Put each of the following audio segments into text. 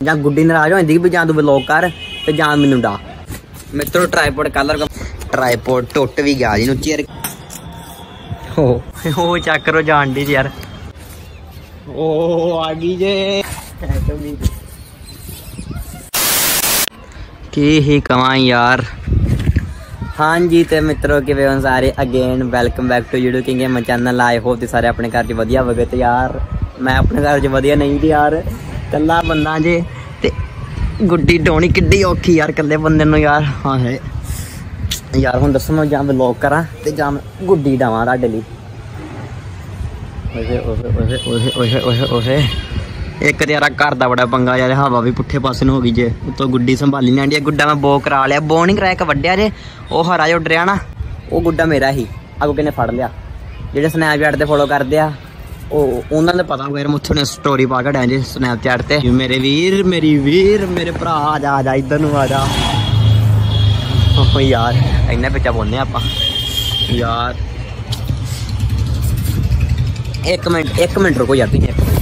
ਜਾਂ ਗੁੱਡੀ ਨਾਰਾਜ਼ ਹੋ ਜਾਂਦੀ ਵੀ ਜਾਂ ਤੂੰ ਵਲੌਗ ਕਰ ਤੇ ਜਾਂ ਮੈਨੂੰ ਡਾ। ਮਿੱਤਰੋ ਟ੍ਰਾਈਪੋਡ ਕਲਰ ਟ੍ਰਾਈਪੋਡ ਟੁੱਟ ਵੀ ਗਿਆ ਜੀ ਨੂੰ ਚੇਰ ਹੋ। ਉਹ ਚੱਕ ਕਰੋ ਜਾਣ ਦੀ ਯਾਰ। ਉਹ ਆ ਗਈ ਜੇ। ਕੀ ਹੀ ਕਵਾਂ ਯਾਰ। ਹਾਂਜੀ ਤੇ ਮਿੱਤਰੋ ਕਿਵੇਂ ਹੋ ਸਾਰੇ? Again welcome back to YouTube king game channel I hope ਤੇ ਸਾਰੇ ਆਪਣੇ ਘਰ 'ਚ ਵਧੀਆ ਹੋਵੇ ਤੇ ਯਾਰ। ਮੈਂ ਆਪਣੇ ਘਰ 'ਚ ਵਧੀਆ ਨਹੀਂ ਤੇ ਯਾਰ। ਕੱਲਾ ਬੰਦਾ ਜੇ ਤੇ ਗੁੱਡੀ ਢੋਣੀ ਕਿੱਡੀ ਔਖੀ ਯਾਰ ਕੱਲੇ ਬੰਦੇ ਨੂੰ ਯਾਰ। ਹਾਂ ਹੈ। ਯਾਰ ਹੁਣ ਦੱਸੋ ਮੈਂ ਜਾਂ ਵਲੌਗ ਕਰਾਂ ਤੇ ਜਾਂ ਮੈਂ ਗੁੱਡੀ ਡਾਵਾਂ ਤੁਹਾਡੇ ਲਈ। ਓਏ ਓਏ ਓਏ ਓਏ ਓਏ ਓਏ ਓਏ ਇੱਕ ਤੇ ਯਾਰਾ ਘਰ ਦਾ ਬੜਾ ਪੰਗਾ ਯਾਰ, ਹਵਾ ਵੀ ਪੁੱਠੇ ਪਾਸੇ ਨੂੰ ਹੋ ਗਈ ਜੇ। ਉਤੋਂ ਗੁੱਡੀ ਸੰਭਾਲੀ ਨਹੀਂ ਆਂਦੀ ਗੁੱਡਾ ਮੈਂ ਬੋ ਕਰਾ ਲਿਆ। ਬੋ ਨਹੀਂ ਕਰਾਇਆ, ਇੱਕ ਵੱਡਿਆ ਜੇ। ਉਹ ਹਰਾ ਜੋ ਡਰਿਆ ਨਾ। ਉਹ ਗੁੱਡਾ ਮੇਰਾ ਹੀ। ਅੱਗੋਂ ਕਿਨੇ ਫੜ ਲਿਆ? ਜਿਹੜੇ ਸਨੈਪਚੈਟ ਤੇ ਫੋਲੋ ਕਰਦੇ ਆ ਉਹ ਉਹਨਾਂ ਨੇ ਪਤਾ ਹੋਊਗਾ ਯਾਰ ਨੇ ਸਟੋਰੀ ਪਾ ਕੇ ਡਾਂ ਸਨੈਪਚੈਟ ਤੇ। ਮੇਰੇ ਵੀਰ, ਮੇਰੀ ਵੀਰ, ਮੇਰੇ ਭਰਾ, ਆ ਜਾ ਆ ਜਾ, ਇੱਧਰ ਨੂੰ ਆ ਜਾ। ਓ ਯਾਰ, ਇੰਨਾ ਪਿੱਛਾ ਬੋਲਨੇ ਆਪਾਂ। ਯਾਰ। ਇੱਕ ਮਿੰਟ ਇੱਕ ਮਿੰਟ ਰੁਕੋ ਯਾਰ, ਤੁਸੀਂ ਇੱਕ ਮਿੰਟ।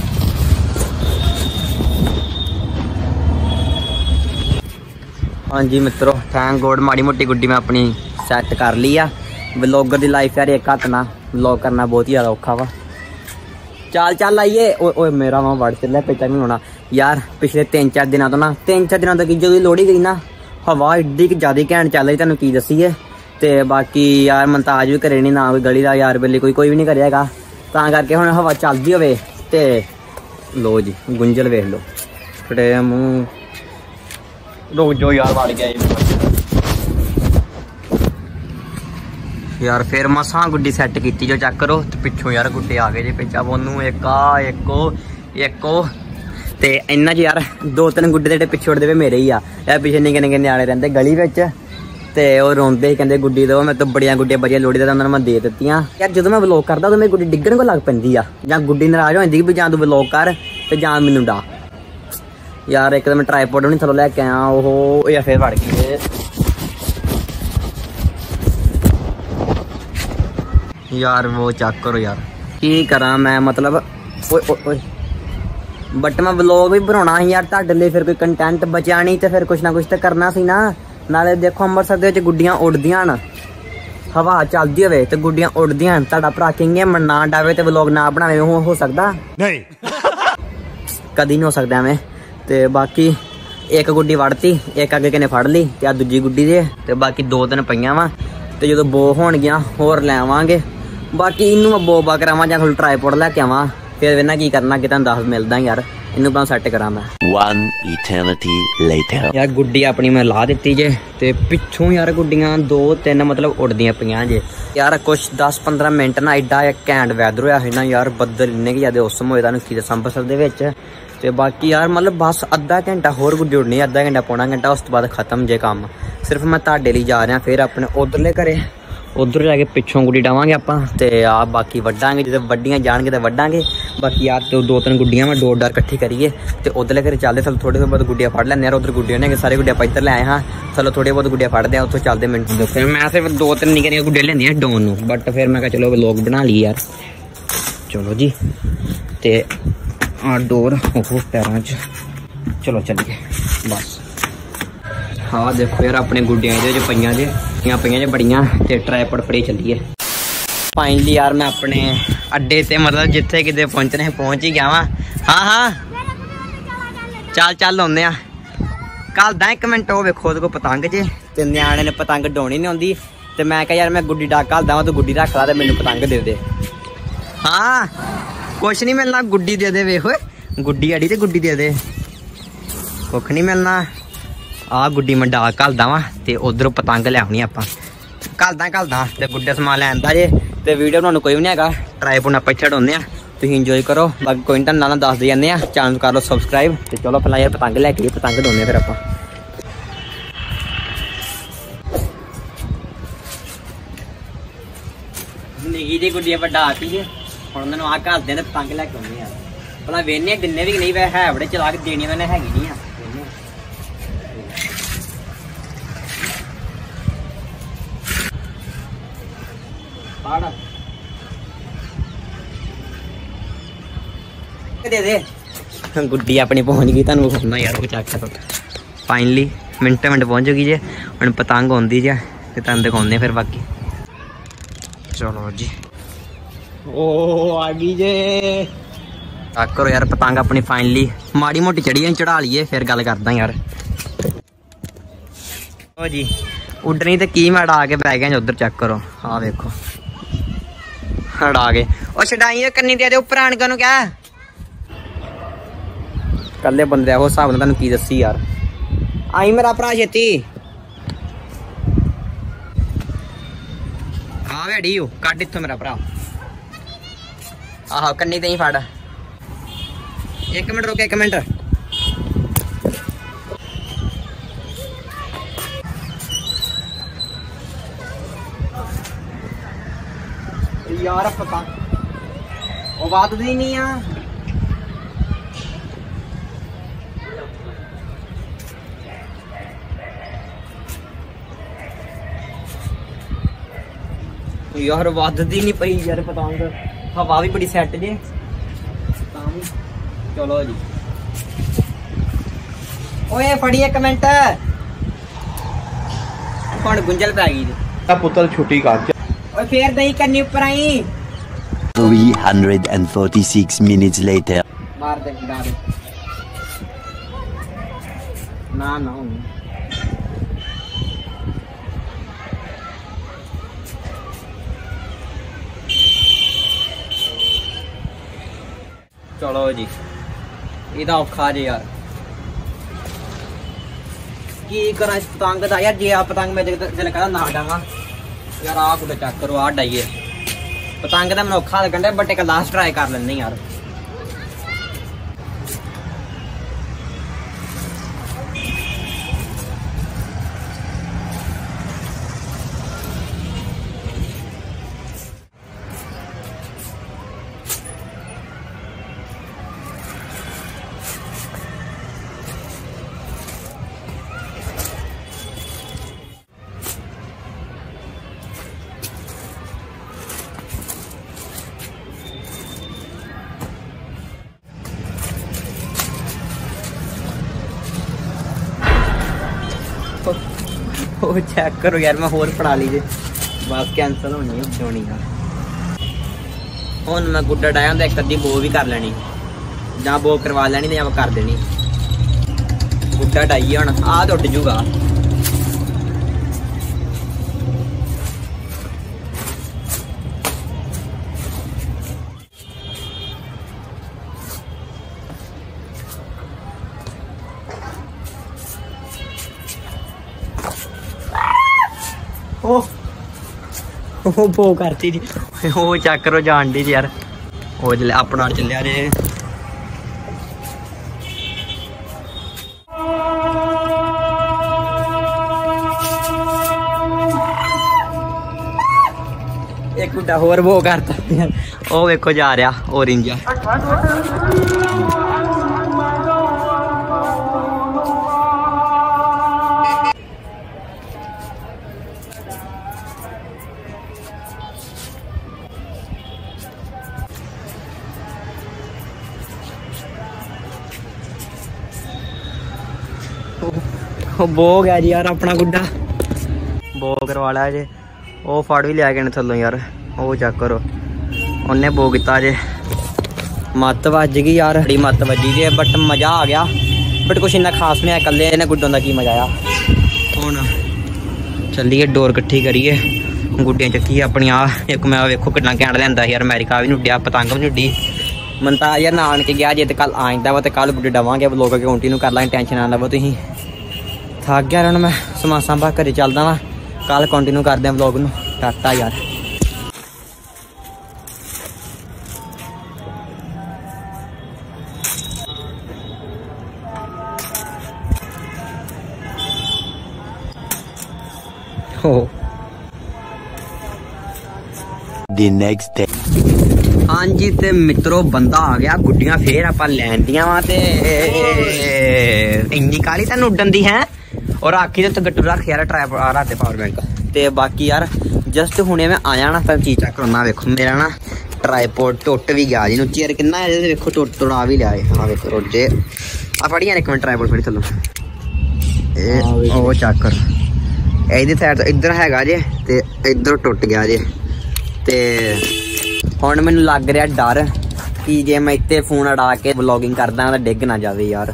ਹਾਂਜੀ ਮਿੱਤਰੋ ਥੈਂਕ ਗੋਡ ਮਾੜੀ ਮੋਟੀ ਗੁੱਡੀ ਮੈਂ ਆਪਣੀ ਸੈੱਟ ਕਰ ਲਈ ਆ। ਵਲੌਗਰ ਦੀ ਲਾਈਫ ਯਾਰ, ਇੱਕ ਹੱਥ ਨਾਲ ਵਲੌਗ ਕਰਨਾ ਬਹੁਤ ਹੀ ਜ਼ਿਆਦਾ ਔਖਾ ਵਾ। ਚੱਲ ਚੱਲ ਆਈਏ ਓਏ ਓਏ, ਮੇਰਾ ਮਾਂ ਵੜ ਚੱਲਿਆ ਪਿੱਛਾ ਨਹੀਂ ਹੋਣਾ। ਯਾਰ, ਪਿਛਲੇ 3-4 ਦਿਨਾਂ ਤੋਂ ਨਾ 3-4 ਦਿਨਾਂ ਤੋਂ ਕੀ ਜਦੋਂ ਲੋੜੀ ਗਈ ਨਾ। ਹਵਾ ਇੱਡੀ ਕਿ ਜ਼ਿਆਦਾ ਘੈਂਟ ਚੱਲ ਰਹੀ, ਤੁਹਾਨੂੰ ਕੀ ਦੱਸੀਏ। ਤੇ ਬਾਕੀ ਯਾਰ, ਮਨਤਾਜ ਵੀ ਕਰੇ ਨਹੀਂ, ਨਾ ਕੋਈ ਗਲੀ ਦਾ ਯਾਰ ਬੇਲੀ ਕੋਈ ਕੋਈ ਵੀ ਨਹੀਂ ਕਰਿਆਗਾ ਤਾਂ ਕਰਕੇ ਹੁਣ ਹਵਾ ਚੱਲਦੀ ਹੋਵੇ ਤੇ ਲੋ ਜੀ ਗੁੰਜਲ ਵੇਖ ਲੋ ਫੜੇ ਮੂੰਹ। ਰੁਕ ਜੋ ਯਾਰ, ਵੜ ਗਿਆ ਜੀ। ਯਾਰ ਫੇਰ ਮਸਾਂ ਗੁੱਡੀ ਸੈੱਟ ਕੀਤੀ ਜੋ ਚੈੱਕ ਕਰੋ ਤੇ ਪਿੱਛੋਂ ਯਾਰ ਗੁੱਡੇ ਆ ਗਏ ਜੇ ਪਿੱਛਾ ਉਹਨੂੰ ਇੱਕ ਆ, ਇੱਕੋ ਇੱਕੋ ਤੇ ਇੰਨਾ ਚ ਯਾਰ ਦੋ ਤਿੰਨ ਗੁੱਡੇ ਜਿਹੜੇ ਪਿੱਛੇ ਉੜਦੇ ਵੇ ਮੇਰੇ ਹੀ ਆ। ਇਹ ਪਿੱਛੇ ਨਿੱਕੇ ਨਿੱਕੇ ਨਿਆਣੇ ਰਹਿੰਦੇ ਗਲੀ ਵਿੱਚ। ਤੇ ਉਹ ਰੋਂਦੇ ਸੀ, ਕਹਿੰਦੇ ਗੁੱਡੀ ਦੋ ਮੈਂ ਤਾਂ ਬੜੀਆਂ ਗੁੱਡੀਆਂ ਬੜੀਆਂ ਲੋੜੀ ਦਾ ਉਹਨਾਂ ਨੂੰ ਮੈਂ ਦੇ ਦਿੱਤੀਆਂ। ਯਾਰ ਜਦੋਂ ਮੈਂ ਵਲੌਗ ਕਰਦਾ ਉਦੋਂ ਮੇਰੀ ਗੁੱਡੀ ਡਿੱਗਣ ਕੋ ਲੱਗ ਪੈਂਦੀ ਆ। ਜਾਂ ਗੁੱਡੀ ਨਾਰਾਜ਼ ਹੋ ਜਾਂਦੀ ਵੀ ਜਾਂ ਤੂੰ ਵਲੌਗ ਕਰ ਤੇ ਜਾਂ ਮੈਨੂੰ ਡਾ। ਯਾਰ ਇੱਕ ਤਾਂ ਮੈਂ ਟ੍ਰਾਈਪੋਡ ਨਹੀਂ ਥੱਲੋਂ ਲੈ ਕੇ ਆਇਆ ਉਹ ਯਾਰ ਫੇਰ ਵੜ ਗਈ ਯਾਰ ਉਹ ਚੱਕ ਕਰੋ ਯਾਰ। ਕੀ ਕਰਾਂ ਮੈਂ ਮਤਲਬ? ਓਏ ਓਏ ਬਟ ਮੈਂ ਵਲੌਗ ਵੀ ਬਣਾਉਣਾ ਸੀ ਯਾਰ ਤੁਹਾਡੇ ਲਈ ਫਿਰ ਕੋਈ ਕੰਟੈਂਟ ਬਚਿਆ ਨਹੀਂ ਤੇ ਫਿਰ ਕੁਛ ਨਾ ਕੁਛ ਤਾਂ ਕਰਨਾ ਸੀ ਨਾ। ਨਾਲੇ ਦੇਖੋ ਅੰਮ੍ਰਿਤਸਰ ਦੇ ਵਿੱਚ ਗੁੱਡੀਆਂ ਉੱਡਦੀਆਂ ਹਨ। ਹਵਾ ਚੱਲਦੀ ਹੋਵੇ ਤੇ ਗੁੱਡੀਆਂ ਉੱਡਦੀਆਂ ਹਨ। ਤੁਹਾਡਾ ਭਰਾ ਕਿੰਗੇ ਮਨ ਨਾ ਡਾਵੇ ਤੇ ਵਲੌਗ ਨਾ ਬਣਾਵੇ ਉਹ ਹੋ ਸਕਦਾ? ਨਹੀਂ। ਕਦੀ ਨਹੀਂ ਹੋ ਸਕਦਾ ਐਵੇਂ। ਤੇ ਬਾਕੀ ਇੱਕ ਗੁੱਡੀ ਵੜਤੀ ਇੱਕ ਅੱਗੇ ਕਿਨੇ ਫੜ ਲਈ ਤੇ ਆ ਦੂਜੀ ਗੁੱਡੀ ਦੇ ਤੇ ਬਾਕੀ ਦੋ ਤਿੰਨ ਪਈਆਂ ਵਾ। ਤੇ ਜਦੋਂ ਬੋ ਹੋਣਗੀਆਂ ਹੋਰ ਲੈ ਆਵਾਂਗੇ। ਬਾਕੀ ਇਹਨੂੰ ਮੈਂ ਬੋ ਬਾ ਕਰਾਵਾਂ ਜਾਂ ਤੁਹਾਨੂੰ ਟ੍ਰਾਈਪੋਡ ਲੈ ਕੇ ਆਵਾਂ। ਫਿਰ ਵੇਨਾ ਕੀ ਕਰਨਾ ਕਿ ਤੁਹਾਨੂੰ ਦੱਸ ਮਿਲਦਾ ਯਾਰ। ਇਹਨੂੰ ਪਹਿਲਾਂ ਸੈੱਟ ਕਰਾਂ ਮੈਂ। One eternity later. ਯਾਰ ਗੁੱਡੀ ਆਪਣੀ ਮੈਂ ਲਾ ਦਿੱਤੀ ਜੇ ਤੇ ਪਿੱਛੋਂ ਯਾਰ ਗੁੱਡੀਆਂ ਦੋ ਤਿੰਨ ਮਤਲਬ ਉੜਦੀਆਂ ਪਈਆਂ ਜੇ। ਯਾਰ ਕੁਛ 10-15 ਮਿੰਟ ਨਾ ਐਡਾ ਇੱਕ ਘੈਂਟ ਵੈਦਰ ਹੋਇਆ ਹੈ ਨਾ ਯਾਰ ਬੱਦਲ ਇੰਨੇ ਕਿ ਜ਼ਿਆਦਾ ਉਸ ਹੋਏ ਤੁਹਾਨੂੰ ਕੀ ਦੱਸਾਂ ਦੇ ਵਿੱਚ। ਤੇ ਬਾਕੀ ਯਾਰ ਮਤਲਬ ਬਸ ਅੱਧਾ ਘੰਟਾ ਹੋਰ ਗੁੱਡੀ ਉੜਨੀ ਅੱਧਾ ਘੰਟਾ ਪੌਣਾ ਘੰਟਾ ਉਸ ਤੋਂ ਬਾਅਦ ਖਤਮ ਜੇ ਕੰਮ। ਸਿਰਫ ਮੈਂ ਤੁਹਾਡੇ ਲਈ ਜਾ ਰਿਹਾ ਫਿਰ ਆਪਣੇ ਉਧਰਲੇ ਘਰੇ। ਉਧਰ ਜਾ ਕੇ ਪਿੱਛੋਂ ਗੁੱਡੀ ਡਾਵਾਂਗੇ ਆਪਾਂ ਤੇ ਆ ਬਾਕੀ ਵੱਡਾਂਗੇ ਜਦੋਂ ਵੱਡੀਆਂ ਜਾਣਗੇ ਤਾਂ ਵੱਡਾਂਗੇ ਬਾਕੀ ਆ ਤੇ ਦੋ ਤਿੰਨ ਗੁੱਡੀਆਂ ਮੈਂ ਡੋਰ ਡਰ ਇਕੱਠੀ ਕਰੀਏ ਤੇ ਉਧਰਲੇ ਘਰੇ ਚੱਲਦੇ ਥਲ ਥੋੜੇ ਬਹੁਤ ਗੁੱਡੀਆਂ ਫੜ ਲੈਂਦੇ ਆ ਉਧਰ ਗੁੱਡੀਆਂ ਨੇ, ਸਾਰੇ ਗੁੱਡੀਆਂ ਆਪਾਂ ਲੈ ਆਏ ਹਾਂ। ਚਲੋ ਥੋੜੇ ਬਹੁਤ ਗੁੱਡੀਆਂ ਫੜਦੇ ਆ, ਉੱਥੋਂ ਚੱਲਦੇ ਮਿੰਟ ਦੇ ਫਿਰ ਮੈਂ ਸਿਰਫ ਦੋ ਤਿੰਨ ਨਿੱਕੀਆਂ ਨਿੱਕੀਆਂ ਗੁੱਡੀਆਂ ਲੈਂਦੀਆਂ ਡੋਨ ਨੂੰ ਬਟ ਫਿਰ ਮੈਂ ਕਿਹਾ ਚਲੋ ਵਲੌਗ ਬਣਾ ਲਈ ਯਾਰ। ਚਲੋ ਜੀ, ਤੇ ਆ ਡੋਰ ਉਹ ਪੈਰਾਂ 'ਚ। ਚਲੋ ਚੱਲੀਏ, ਬਸ। ਹਾਂ ਦੇਖੋ ਯਾਰ ਆਪਣੇ ਗੁੱਡੀਆਂ ਇਹਦੇ ਵਿੱਚ ਪਈਆਂ ਜੇ। ਇਹ ਪਈਆਂ ਜੇ ਬੜੀਆਂ ਤੇ ਟ੍ਰਾਈਪੋਡ ਫੜੀ ਚੱਲੀਏ ਫਾਈਨਲੀ ਯਾਰ ਮੈਂ ਆਪਣੇ ਅੱਡੇ ਤੇ ਮਤਲਬ ਜਿੱਥੇ ਕਿਤੇ ਪਹੁੰਚਣਾ ਪਹੁੰਚ ਹੀ ਗਿਆ ਵਾਂ। ਹਾਂ ਹਾਂ। ਚੱਲ ਚੱਲ ਆਉਂਦੇ ਆ। ਕੱਲ ਦਾ ਇੱਕ ਮਿੰਟ ਉਹ ਵੇਖੋ, ਉਹਦੇ ਕੋ ਪਤੰਗ ਜੇ ਤੇ ਨਿਆਣੇ ਨੇ ਪਤੰਗ ਡੋਣੀ ਨਹੀਂ ਆਉਂਦੀ। ਤੇ ਮੈਂ ਕਿਹਾ, ਯਾਰ ਮੈਂ ਗੁੱਡੀ ਡਾਕ ਕੱਲ ਦਾ ਤੂੰ ਗੁੱਡੀ ਰੱਖ ਲਾ ਤੇ ਮੈਨੂੰ ਪਤੰਗ ਦੇ ਦੇ। ਹਾਂ। ਕੁਛ ਨਹੀਂ ਮਿਲਣਾ, ਗੁੱਡੀ ਦੇ ਦੇ ਵੇਖ। ਓਏ ਗੁੱਡੀ ਅੜੀ ਤੇ ਗੁੱਡੀ ਦੇ ਦੇ। ਕੁੱਖ ਨਹੀਂ ਮਿਲਣਾ। ਆ ਗੁੱਡੀ ਮੰਡਾ ਡਾਕ ਘਲਦਾ ਵਾਂ ਤੇ ਉਧਰੋਂ ਪਤੰਗ ਲੈ ਆਉਣੀ ਆਪਾਂ। ਘਲਦਾ ਘਲਦਾ ਤੇ ਗੁੱਡੇ ਸਮਾਨ ਲੈ ਆਂਦਾ ਜੇ ਤੇ ਵੀਡੀਓ ਬਣਾਉਣ ਕੋਈ ਵੀ ਨਹੀਂ ਹੈਗਾ। ਟ੍ਰਾਈਪੋਡ ਆਪਾਂ ਇੱਥੇ ਢਾਉਂਦੇ ਆ ਤੁਸੀਂ ਇੰਜੋਏ ਕਰੋ। ਬਾਕੀ ਕੋਈ ਨਹੀਂ ਤਾਂ ਨਾਲ ਦੱਸ ਦੇ ਜਾਂਦੇ ਆ ਚੈਨਲ ਨੂੰ ਕਰ ਲਓ ਸਬਸਕ੍ਰਾਈਬ ਤੇ ਚਲੋ ਪਹਿਲਾਂ ਯਾਰ ਪਤੰਗ ਲੈ ਕੇ ਪਤੰਗ ਢਾਉਂਦੇ ਆ ਫਿਰ ਆਪਾਂ। ਨਿੱਕੀ ਦੀ ਗੁੱਡੀ ਵੱਡਾ ਆਤੀ ਜੇ। ਹੁਣ ਉਹਨਾਂ ਨੂੰ ਆ ਘਲਦੇ ਤੇ ਪਤੰਗ ਲੈ ਕੇ ਆਉਂਦੇ ਆ ਭਲਾ ਵੇਨੇ ਦਿੰਨੇ ਵੀ ਨਹੀਂ ਵੇ ਹੈ ਬੜੇ ਚਲਾ ਕੇ ਦੇਣੀ ਮੈਨੇ ਹੈਗੀ ਨਹੀਂ ਆ। ਪਾੜ ਦੇ ਦੇ। ਗੁੱਡੀ ਆਪਣੀ ਪਹੁੰਚ ਗਈ, ਤੁਹਾਨੂੰ ਵਿਖਾਉਣਾ ਯਾਰ ਉਹ ਚੱਕ ਕੇ ਫਾਈਨਲੀ ਮਿੰਟ ਮਿੰਟ ਪਹੁੰਚ ਗਈ ਜੇ, ਹੁਣ ਪਤੰਗ ਆਉਂਦੀ ਜੇ, ਤੇ ਤੁਹਾਨੂੰ ਦਿਖਾਉਂਦੇ ਫਿਰ ਬਾਕੀ। ਚਲੋ ਜੀ। ਓ, ਆ ਗਈ ਜੇ। ਆ ਕਰੋ ਯਾਰ ਪਤੰਗ ਆਪਣੀ ਫਾਈਨਲੀ ਮਾੜੀ ਮੋਟੀ ਚੜੀ ਚੜਾ ਲਈਏ, ਫਿਰ ਗੱਲ ਕਰਦਾ ਯਾਰ। ਓ ਜੀ, ਉੱਡਣੀ ਤੇ ਕੀ ਮੈਂ ਆ ਕੇ ਬਹਿ ਗਿਆ ਉਧਰ ਚੈੱਕ ਕਰੋ। ਆ ਵੇਖੋ। ਹੜਾ ਗਏ। ਉਹ ਛਡਾਈ ਕੰਨੀ ਦੇ ਦੇ ਉੱਪਰ ਆਣ ਨੂੰ ਕਿਹਾ। ਕੱਲੇ ਬੰਦੇ ਆ, ਉਹ ਹਿਸਾਬ ਨਾਲ ਤੁਹਾਨੂੰ ਕੀ ਦੱਸੀ ਯਾਰ। ਆਈ ਮੇਰਾ ਭਰਾ ਛੇਤੀ। ਆ ਵੇੜੀ ਉਹ ਕੱਢ ਇੱਥੋਂ ਮੇਰਾ ਭਰਾ। ਆਹੋ, ਕੰਨੀ ਤੇ ਹੀ ਫੜ। ਇੱਕ ਮਿੰਟ ਰੁਕ, ਇੱਕ ਮਿੰਟ। ਯਾਰ ਪਤਾ ਉਹ ਬਾਤ ਦੀ ਨਹੀਂ ਆ। ਯਾਰ ਵੱਧਦੀ ਨਹੀਂ ਪਈ ਯਾਰ ਪਤੰਗ। ਹਵਾ ਵੀ ਬੜੀ ਸੈੱਟ ਜੇ ਤਾਂ ਵੀ। ਚਲੋ ਜੀ। ਓਏ ਫੜੀ ਇੱਕ ਮਿੰਟ। ਹੁਣ ਗੁੰਝਲ ਪੈ ਗਈ ਜੀ। ਆ ਪੁੱਤਰ ਛੁੱਟੀ ਕਰ ਓਏ ਫੇਰ ਦਹੀਂ ਕੰਨੀ ਉੱਪਰ ਆਈ। 346 minutes later. ਮਾਰ ਦੇ ਡਾ ਦੇ। ਨਾ ਨਾ। ਹੁਣ ਚਲੋ ਜੀ ਇਹਦਾ ਔਖਾ ਜੇ ਯਾਰ ਕੀ ਕਰਾਂ ਇਸ ਪਤੰਗ ਦਾ ਯਾਰ ਜੇ ਆ ਪਤੰਗ ਮੈਂ ਦਿਲ ਕਹਿੰਦਾ ਨਾ ਡਾਂਗਾ ਯਾਰ ਆ ਕੁੜੇ ਚੱਕ ਕਰੋ ਆ ਡਾਈਏ ਪਤੰਗ ਦਾ ਮੈਨੂੰ ਔਖਾ ਲੱਗਣ ਡਿਆ ਬਟ ਇੱਕ ਲਾਸਟ ਟਰਾਈ ਕਰ ਲੈਂਦੇ ਯਾਰ ਚੈੱਕ ਕਰੋ ਯਾਰ, ਮੈਂ ਹੋਰ ਪੜਾ ਲਈ ਜੇ। ਬਸ ਕੈਨਸਲ ਹੋਣੀ ਹੈ ਹੋਣੀ ਆ। ਹੁਣ ਮੈਂ ਗੁੱਡਾ ਡਾਇਆ ਹੁੰਦਾ, ਇੱਕ ਅੱਧੀ ਬੋ ਵੀ ਕਰ ਲੈਣੀ। ਜਾਂ ਬੋ ਕਰਵਾ ਲੈਣੀ ਤੇ ਜਾਂ ਕਰ ਦੇਣੀ। ਗੁੱਡਾ ਡਾਈ ਹੁਣ, ਆਹ ਟੁੱਟ ਜੂਗਾ। ਉਹ ਬੋ ਕਰਤੀ ਜੀ। ਉਹ ਚੱਕ ਕਰੋ ਜਾਣ ਦੀ ਯਾਰ। ਉਹ ਜਲੇ ਆਪਣਾ ਚੱਲਿਆ ਜੇ। ਇੱਕ ਗੁੱਡਾ ਹੋਰ ਬੋ ਕਰਤਾ। ਉਹ ਵੇਖੋ ਜਾ ਰਿਹਾ orange ਆ। ਉਹ ਬੋ ਗਿਆ ਜੀ ਯਾਰ, ਆਪਣਾ ਗੁੱਡਾ। ਬੋ ਕਰਵਾ ਲਿਆ ਜੇ। ਉਹ ਫੜ ਵੀ ਲਿਆ ਕੇ ਨੇ ਥੱਲੋਂ ਯਾਰ। ਉਹ ਚੱਕ ਕਰੋ। ਉਹਨੇ ਬੋ ਕੀਤਾ ਜੇ। ਮੱਤ ਵੱਜ ਗਈ ਯਾਰ। ਬੜੀ ਮੱਤ ਵੱਜੀ ਜੇ ਬਟ ਮਜ਼ਾ ਆ ਗਿਆ। ਬਟ ਕੁਛ ਇੰਨਾ ਖਾਸ ਨਹੀਂ ਆ ਇਕੱਲੇ ਇਹਨੇ ਗੁੱਡੋਂ ਦਾ ਕੀ ਮਜ਼ਾ ਆ। ਹੁਣ ਚੱਲੀਏ ਡੋਰ ਇਕੱਠੀ ਕਰੀਏ। ਗੁੱਡੀਆਂ ਚੱਕੀ ਆਪਣੀਆਂ। ਇੱਕ ਮੈਂ ਵੇਖੋ ਕਿੰਨਾ ਘੈਂਟ ਲੈਂਦਾ ਯਾਰ, ਅਮਰੀਕਾ ਵੀ ਨੁੱਡਿਆ ਪਤੰਗ ਵੀ ਨੁੱਡੀ ਮਨ ਤਾਂ ਯਾਰ ਨਾਨ ਗਿਆ, ਜੇ ਤੇ ਕੱਲ ਆਇਂਦਾ ਵਾ ਤੇ ਕੱਲ ਗੁੱਡੇ ਡਵਾਂਗੇ, ਵਲੋਗ ਕੇ ਕੰਟੀਨਿਊ ਕਰ ਲਾਂਗੇ ਟੈਨਸ਼ਨ ਨਾ ਲਵੋ ਤੁਸੀਂ। ਥੱਕ ਗਿਆ ਹੁਣ ਮੈਂ ਸਮਾਂ ਸੰਭਾ ਘਰੇ ਚੱਲਦਾ ਵਾਂ। ਕੱਲ ਕੰਟੀਨਿਊ ਕਰਦੇ ਆਂ ਵਲੌਗ ਨੂੰ। ਟਾਟਾ ਯਾਰ। ਹੋ। The next day. ਹਾਂਜੀ ਤੇ ਮਿੱਤਰੋ ਬੰਦਾ ਆ ਗਿਆ ਗੁੱਡੀਆਂ ਫੇਰ ਆਪਾਂ ਲੈਂਦੀਆਂ ਵਾ ਤੇ। ਇੰਨੀ ਕਾਲੀ ਤੈਨੂੰ ਉੱਡਣ ਦੀ ਹੈ? ਔਰ ਆਖੀ ਤੇ ਗੱਟੂ ਰੱਖ ਯਾਰ ਟਰੈਪ ਆ ਰਾਤੇ ਪਾਵਰ ਬੈਂਕ ਤੇ ਬਾਕੀ ਯਾਰ ਜਸਟ ਹੁਣੇ ਮੈਂ ਆਇਆ ਨਾ ਤਾਂ ਚੀਜ਼ ਚੈੱਕ ਕਰਨਾ ਵੇਖੋ ਮੇਰਾ ਨਾ ਟ੍ਰਾਈਪੋਡ ਟੁੱਟ ਵੀ ਗਿਆ ਜੀ। ਨੁੱਚੀ ਯਾਰ ਕਿੰਨਾ ਹੈ ਇਹਦੇ ਵੇਖੋ ਟੁੱਟ ਤੁੜਾ ਵੀ ਲਿਆ ਆ ਵੇਖੋ ਰੋਜੇ ਆ ਫੜੀਆਂ ਇੱਕ ਮਿੰਟ ਟ੍ਰਾਈਪੋਡ ਫੜੀ ਥੱਲੋਂ। ਇਹ ਉਹ ਚੱਕਰ ਇਹਦੀ ਸਾਈਡ ਤੋਂ ਇੱਧਰ ਹੈਗਾ ਜੇ ਤੇ ਇੱਧਰ ਟੁੱਟ ਗਿਆ ਜੇ। ਤੇ ਹੁਣ ਮੈਨੂੰ ਲੱਗ ਰਿਹਾ ਡਰ ਕਿ ਜੇ ਮੈਂ ਇੱਥੇ ਫੋਨ ਅੜਾ ਕੇ ਵਲੌਗਿੰਗ ਕਰਦਾ ਤਾਂ ਡਿੱਗ ਨਾ ਜਾਵੇ ਯਾਰ।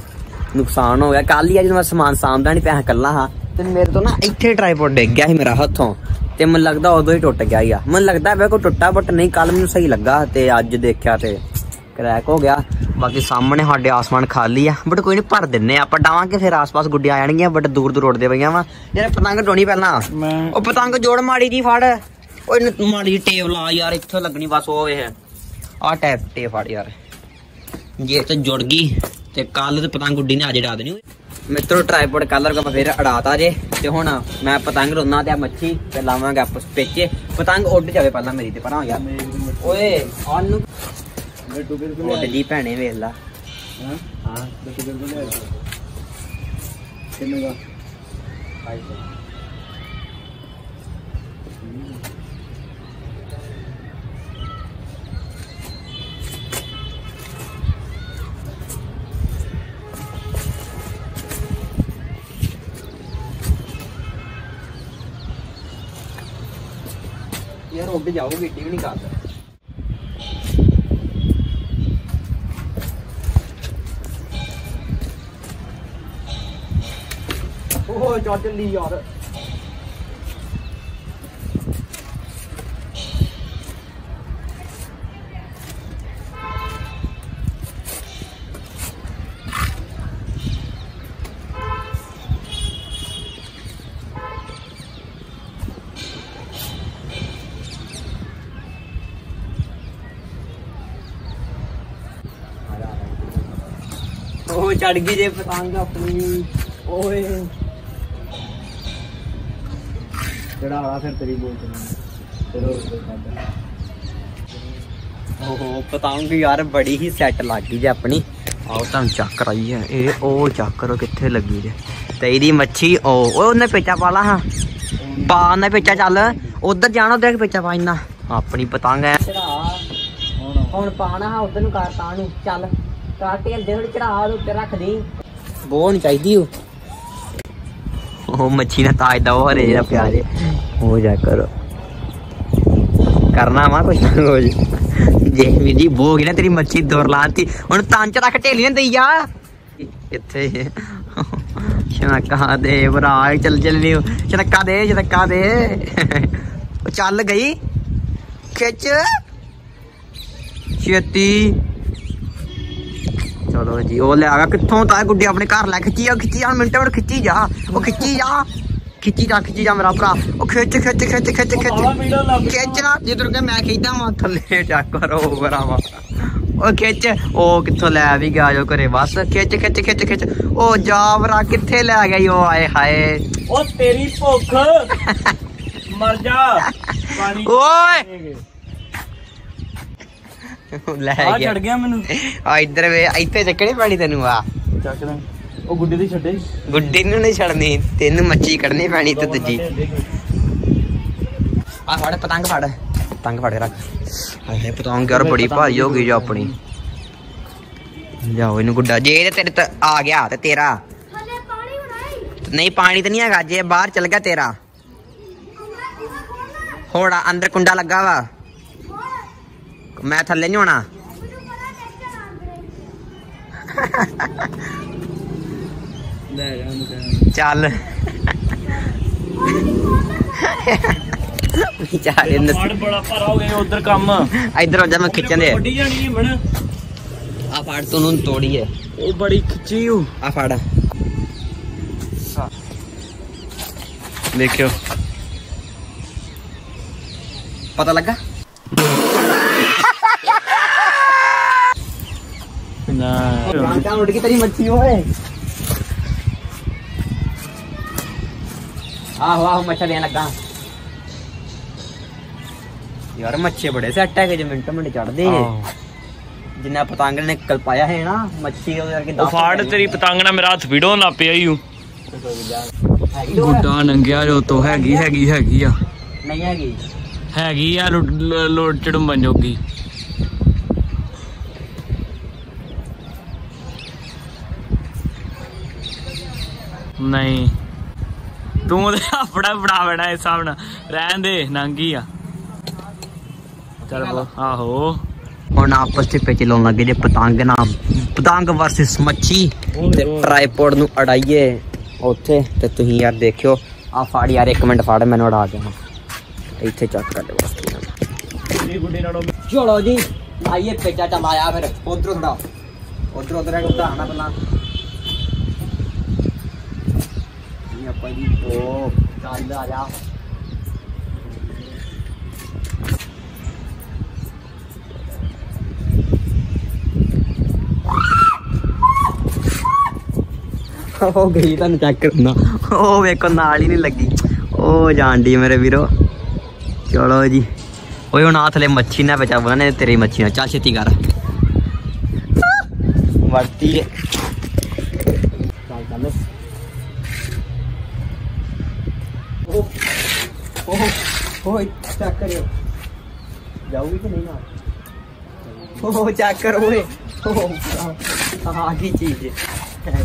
ਨੁਕਸਾਨ ਹੋ ਗਿਆ। ਕੱਲ ਹੀ ਆ ਜਦੋਂ ਮੈਂ ਸਮਾਨ ਸਾਂਭਦਾ ਨਹੀਂ ਪਿਆ ਕੱਲਾ ਹਾਂ। ਤੇ ਮੇਰੇ ਤੋਂ ਨਾ ਇੱਥੇ ਟ੍ਰਾਈਪੋਡ ਡਿੱਗ ਗਿਆ ਸੀ ਮੇਰਾ ਹੱਥੋਂ। ਤੇ ਮੈਨੂੰ ਲੱਗਦਾ ਉਦੋਂ ਹੀ ਟੁੱਟ ਗਿਆ ਹੀ ਆ। ਮੈਨੂੰ ਲੱਗਦਾ ਵੇ ਕੋ ਟੁੱਟਾ ਬਟ ਨਹੀਂ ਕੱਲ ਮੈਨੂੰ ਸਹੀ ਲੱਗਾ ਤੇ ਅੱਜ ਦੇਖਿਆ ਤੇ ਕਰੈਕ ਹੋ ਗਿਆ। ਬਾਕੀ ਸਾਹਮਣੇ ਸਾਡੇ ਆਸਮਾਨ ਖਾਲੀ ਆ। ਬਟ ਕੋਈ ਨਹੀਂ ਭਰ ਦਿੰਨੇ ਆ। ਆਪਾਂ ਡਾਵਾਂਗੇ ਫਿਰ ਆਸ-ਪਾਸ ਗੁੱਡੀਆਂ ਆ ਜਾਣਗੀਆਂ ਬਟ ਦੂਰ ਦੂਰ ਉੱਡਦੇ ਪਈਆਂ ਵਾ। ਯਾਰ ਪਤੰਗ ਡੋਣੀ ਪਹਿਲਾਂ। ਉਹ ਪਤੰਗ ਜੋੜ ਮਾੜੀ ਜੀ ਫੜ। ਓਏ ਮਾੜੀ ਜੀ ਟੇਪ ਲਾ ਯਾਰ ਇੱਥੇ ਲੱਗਣੀ ਬਸ ਉਹ ਵੇ ਆ ਟੈਪ ਟੇਪ ਫੜ ਯਾਰ। ਜੇ ਤੇ ਜੁੜ ਗਈ। ਤੇ ਕੱਲ ਤੇ ਪਤੰਗ ਉੱਡੀ ਨੇ ਅੱਜ ਡਾ ਦੇਣੀ ਮਿੱਤਰੋ ਟ੍ਰਾਈਪੋਡ ਕਲਰ ਕੋ ਫਿਰ ਅੜਾਤਾ ਜੇ ਤੇ ਹੁਣ ਮੈਂ ਪਤੰਗ ਰੋਣਾ ਤੇ ਆ ਮੱਛੀ ਤੇ ਲਾਵਾਂਗਾ ਆਪਸ ਪੇਚੇ। ਪਤੰਗ ਉੱਡ ਜਾਵੇ ਪਹਿਲਾਂ ਮੇਰੀ ਤੇ ਪਰਾਂ ਯਾਰ। ਓਏ ਆਨ ਨੂੰ। ਗੱਟੂ ਉੱਡ ਜੀ ਭੈਣੇ ਵੇਖ ਲਾ। ਹਾਂ? ਹਾਂ। ਗੱਟੂ ਬਿਲਕੁਲ ਲੈ ਕਿੰਨੇ ਦਾ? ਯਾਰ ਉੱਡ ਜਾਊਗੀ ਟੀ ਵੀ ਨਹੀਂ ਕਰਦਾ ਓਹ ਚੱਲੀ ਯਾਰ। ਚੜ ਗਈ ਜੇ। ਪਤੰਗ ਆਪਣੀ ਓਏ। ਚੜਾਵਾ ਫਿਰ ਤੇਰੀ ਬੋਲ ਚਲੋ ਓਹੋ ਪਤੰਗ ਯਾਰ ਬੜੀ ਹੀ ਸੈੱਟ ਲੱਗ ਗਈ ਜੇ ਆਪਣੀ। ਆਓ ਤੁਹਾਨੂੰ ਚੱਕ ਕਰਾਈ ਹੈ ਇਹ ਉਹ ਚੱਕ ਕਰੋ ਕਿੱਥੇ ਲੱਗੀ ਜੇ? ਤੇ ਇਹਦੀ ਮੱਛੀ ਉਹ ਓਏ ਉਹਨੇ ਪੇਚਾ ਪਾ ਲਾ ਹਾਂ। ਪਾ ਉਹਨੇ ਪੇਚਾ ਚੱਲ। ਉਧਰ ਜਾਣਾ ਉਧਰ ਪੇਚਾ ਪਾ ਇੰਨਾ। ਆਪਣੀ ਪਤੰਗ ਐ। ਹੁਣ। ਹੁਣ ਪਾਣਾ ਹਾਂ ਉਧਰ ਨੂੰ ਕਰ ਤਾਂ ਨੂੰ। ਚੱਲ। ਕਾਟ ਕੇ ਅੰਦੇ ਥੋੜੀ ਚੜਾ ਉਹਦੇ ਉੱਤੇ ਰੱਖ ਦੀ ਬੋਹ ਨਹੀਂ ਚਾਹੀਦੀ ਉਹ। ਉਹ ਮੱਛੀ ਨਾ ਤਾਜ ਦਾ ਉਹ ਹਰੇ ਜਿਹੜਾ ਪਿਆ ਜੇ। ਹੋ ਜਾ ਕਰੋ। ਕਰਨਾ ਵਾ ਕੁਛ ਨਾ ਕੁਛ। ਜੇ ਵੀ ਜੀ ਬੋਹ ਗਈ ਨਾ ਤੇਰੀ ਮੱਛੀ ਦੌਰ ਲਾਤੀ ਹੁਣ ਤਾਂ ਚ ਰੱਖ ਢੇਲੀ ਨਾ ਦਈ ਆ ਇੱਥੇ। ਸ਼ਨਕਾ ਦੇ ਭਰਾ ਚੱਲ ਚੱਲਨੀ ਸ਼ਨਕਾ ਦੇ ਸ਼ਨਕਾ ਦੇ। ਉਹ ਚੱਲ ਗਈ। ਖਿੱਚ। ਛੇਤੀ। ਚਲੋ ਜੀ ਉਹ ਲੈ ਆਗਾ ਕਿੱਥੋਂ ਤਾਂ ਇਹ ਗੁੱਡੀ ਆਪਣੇ ਘਰ ਲੈ ਖਿੱਚੀ ਆ? ਖਿੱਚੀ ਆ ਮਿੰਟਾਂ ਮਿੰਟ ਖਿੱਚੀ ਜਾ। ਉਹ ਖਿੱਚੀ ਜਾ। ਖਿੱਚੀ ਜਾ ਖਿੱਚੀ ਜਾ ਮੇਰਾ ਭਰਾ। ਉਹ ਖਿੱਚ ਖਿੱਚ ਖਿੱਚ ਖਿੱਚ ਖਿੱਚ। ਵੀਡੀਓ ਲੱਭ ਖਿੱਚਣਾ ਜਿੱਧਰ ਕੇ ਮੈਂ ਖਿੱਚਦਾ ਵਾਂ ਥੱਲੇ ਚੱਕ ਕਰੋ ਭਰਾਵਾ। ਉਹ ਖਿੱਚ। ਉਹ ਕਿੱਥੋਂ ਲੈ ਵੀ ਗਿਆ ਜੋ ਘਰੇ ਬਸ। ਖਿੱਚ ਖਿੱਚ ਖਿੱਚ ਖਿੱਚ। ਉਹ ਜਾ ਭਰਾ ਕਿੱਥੇ ਲੈ ਗਿਆ ਈ ਉਹ ਆਏ ਹਾਏ। ਉਹ ਤੇਰੀ ਭੁੱਖ। ਮਰ ਜਾ। ਪਾਣੀ ਓਏ! ਲੈ ਆ ਗਿਆ। ਚੜ ਗਿਆ ਮੈਨੂੰ। ਆ ਇੱਧਰ ਵੇ ਇੱਥੇ ਚੱਕਣੀ ਪੈਣੀ ਤੈਨੂੰ ਆ। ਚੱਕ ਲੈ। ਉਹ ਗੁੱਡੀ ਦੀ ਛੱਡੇ। ਗੁੱਡੀ ਨੂੰ ਨਹੀਂ ਛੱਡਣੀ ਤੈਨੂੰ ਮੱਛੀ ਕੱਢਣੀ ਪੈਣੀ ਤੇ ਦੂਜੀ। ਆ ਫੜ ਪਤੰਗ ਫੜ। ਪਤੰਗ ਫੜ ਕੇ ਰੱਖ। ਹਾਏ ਪਤੰਗ ਯਾਰ ਬੜੀ ਭਾਰੀ ਹੋ ਗਈ ਜੋ ਆਪਣੀ। ਜਾਓ ਇਹਨੂੰ ਗੁੱਡਾ। ਜੇ ਇਹ ਤੇਰੇ ਤੇ ਆ ਗਿਆ ਤੇ ਤੇਰਾ। ਨਹੀਂ ਪਾਣੀ ਤਾਂ ਨਹੀਂ ਹੈਗਾ। ਜੇ ਬਾਹਰ ਚਲ ਗਿਆ ਤੇਰਾ। ਹੋੜਾ ਅੰਦਰ ਕੁੰਡਾ ਲੱਗਾ ਵਾ। ਮੈਂ ਥੱਲੇ ਨਹੀਂ ਹੋਣਾ। ਚੱਲ। ਵਿਚਾਰੇ ਨੇ ਫੜ ਬੜਾ ਭਰਾ ਹੋ ਗਿਆ ਉਧਰ ਕੰਮ। ਇਧਰ ਹੋ ਜਾ ਮੈਂ ਖਿੱਚਣ ਦੇ। ਵੱਡੀ ਜਾਣੀ ਹੈ ਬਣ ਆ ਫੜ ਤੂੰ ਨੂੰ ਤੋੜੀਏ ਉਹ ਬੜੀ ਖਿੱਚੀ ਹੂ ਆ ਫੜ। ਦੇਖਿਓ। ਪਤਾ ਲੱਗਾ? ਨਾ ਕਾਂਟਾ ਉੱਡ ਗਈ ਤੇਰੀ ਮੱਛੀ ਓਏ ਆਹੋ ਆਹੋ ਮੱਛਾ ਦੇਣ ਲੱਗਾ ਯਾਰ ਮੱਛੇ ਬੜੇ ਸੈੱਟ ਹੈਗੇ ਜੇ ਮਿੰਟ ਮਿੰਟ ਚੜਦੇ ਜਿੰਨਾ ਪਤੰਗ ਨੇ ਨਿਕਲ ਪਾਇਆ ਹੈ ਨਾ ਮੱਛੀ ਉਹਦੇ ਕਰਕੇ ਉਹ ਫਾੜ ਤੇਰੀ ਪਤੰਗ ਨਾਲ ਮੇਰਾ ਹੱਥ ਵੀੜੋਂ ਲੱਗ ਪਿਆ ਈ ਓ। ਹੈਗੀ ਲੋੜ? ਗੁੱਡਾ ਨੰਗਿਆ ਜੋ ਤੋਂ ਹੈਗੀ ਹੈਗੀ ਹੈਗੀ ਆ ਨਹੀਂ ਹੈਗੀ ਹੈਗੀ ਆ ਲੁੱਟ- ਲ- ਲੋਟ ਚੜੁੰਬਨ ਜੋਗੀ ਨਹੀਂ। ਤੂੰ ਤੇ ਆਪਣਾ ਬੜਾ ਬਣਾ ਇਸ ਹਿਸਾਬ ਨਾਲ। ਰਹਿਣ ਦੇ ਨੰਗੀ ਆ। ਚਲ ਬੋ ਆਹੋ। ਹੁਣ ਆਪਸ ਚ ਪਿੱਛੇ ਲਾਉਣ ਲੱਗੇ ਜੇ ਪਤੰਗ ਨਾ ਪਤੰਗ ਵਰਸਸ ਮੱਛੀ ਤੇ ਟ੍ਰਾਈਪੋਡ ਨੂੰ ਅੜਾਈਏ ਉੱਥੇ ਤੇ ਤੁਸੀਂ ਯਾਰ ਦੇਖਿਓ। ਆ ਫੜ ਯਾਰ ਇੱਕ ਮਿੰਟ ਫੜ ਮੈਨੂੰ ਅੜਾ ਦੇਣਾ। ਇੱਥੇ ਚੱਕ ਕਰ ਦੇ ਬਸ। ਚਲੋ ਜੀ ਆਈਏ ਪੇਚਾ ਚਲਾਇਆ ਫਿਰ। ਉਧਰ ਥੋੜਾ ਉਧਰ ਉਧਰ ਇੱਕ ਉਦਾਹਰਣਾ ਪਹਿਲਾਂ। ਉਹ ਚੱਲ ਆ ਜਾ। ਉਹ ਗਈ ਤੁਹਾਨੂੰ ਚੈੱਕ ਕਰਨਾ। ਉਹ ਵੇਖੋ ਨਾਲ ਹੀ ਨਹੀਂ ਲੱਗੀ। ਉਹ ਜਾਂਦੀ ਮੇਰੇ ਵੀਰੋ। ਚਲੋ ਜੀ। ਓਏ ਹੁਣ ਆ ਥਲੇ ਮੱਛੀ ਨਾ ਬਚਾ ਬਣਾ ਤੇਰੀ ਮੱਛੀ ਨਾਲ। ਚੱਲ ਛੇਤੀ ਕਰ। ਵਰਤੀ। ਚੱਲ ਚੱਲ। ਉਹ ਓਏ ਚੈੱਕ ਕਰਿਓ ਜਾਊਗੀ ਕਿ ਨਹੀਂ ਨਾ ਉਹ ਚੈੱਕ ਕਰ ਓਏ ਉਹ ਆ ਕੀ ਚੀਜ਼ ਹੈ ਹੈ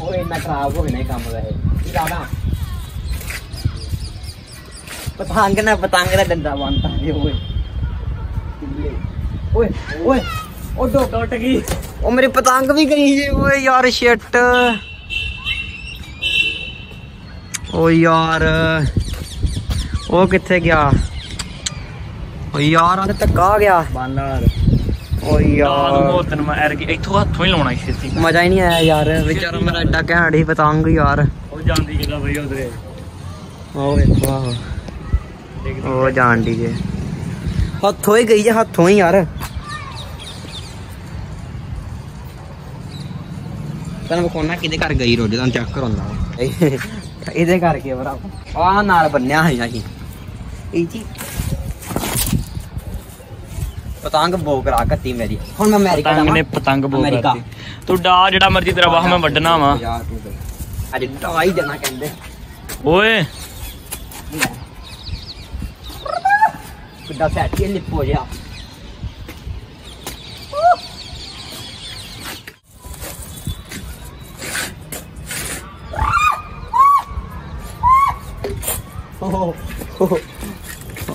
ਉਹ ਇੰਨਾ ਖਰਾਬ ਹੋ ਗਿਆ ਇਹ ਕੰਮ ਵੈਸੇ ਜ਼ਿਆਦਾ ਪਤੰਗ ਨਾ ਪਤੰਗ ਦਾ ਡੰਡਾ ਬੰਨਤਾ ਜੇ ਓਏ ਓਏ ਓਏ ਉਹ ਟੁੱਟ ਗਈ ਉਹ ਮੇਰੀ ਪਤੰਗ ਵੀ ਗਈ ਜੇ ਓਏ ਯਾਰ ਸ਼ਿਟ ਓ ਯਾਰ ਉਹ ਕਿੱਥੇ ਗਿਆ? ਓ ਯਾਰ ਆ ਤੇ ਧੱਕਾ ਗਿਆ। ਬਾਨਰ ਓ ਯਾਰ ਮੋਤਨ ਮੈਂ ਐਰ ਕੀ ਇੱਥੋਂ ਹੱਥੋਂ ਹੀ ਲਾਉਣਾ ਛੇਤੀ। ਮਜ਼ਾ ਹੀ ਨਹੀਂ ਆਇਆ ਯਾਰ ਵਿਚਾਰਾ ਮੇਰਾ ਐਡਾ ਘੈਂਟ ਸੀ ਪਤੰਗ ਯਾਰ। ਉਹ ਜਾਂਦੀ ਕਿਦਾਂ ਬਈ ਉਧਰੇ? ਉਹ ਵੇਖੋ ਆਹੋ ਉਹ ਜਾਣ ਦੀ ਜੇ। ਹੱਥੋਂ ਹੀ ਗਈ ਜੇ ਹੱਥੋਂ ਹੀ ਯਾਰ। ਤੈਨੂੰ ਕੋਨਾ ਕਿਹਦੇ ਘਰ ਗਈ ਰੋਜ਼ ਤੁਹਾਨੂੰ ਚੈੱਕ ਕਰਾਉਂਦਾ। ਇਹਦੇ ਕਰਕੇ ਭਰਾ। ਆ ਨਾਲ ਬੰਨਿਆ ਹੈ ਅਸੀਂ। ਇਹ ਜੀ। ਪਤੰਗ ਬੋ ਕਰਾ ਕੱਤੀ ਮੇਰੀ। ਹੁਣ ਮੈਂ ਅਮਰੀਕਾ ਪਤੰਗ ਨੇ ਪਤੰਗ ਬੋ ਅਮਰੀਕਾ। ਕਰਤੀ ਤੂੰ ਡਾ ਜਿਹੜਾ ਮਰਜ਼ੀ ਤੇਰਾ ਵਾਹ ਮੈਂ ਵੱਢਣਾ ਵਾ। ਅੱਜ ਟਾਈ ਦੇਣਾ ਕਹਿੰਦੇ। ਓਏ। ਕਿੱਡਾ ਸੈਟ ਲਿਪ ਹੋ